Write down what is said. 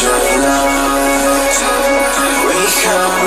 join up, We come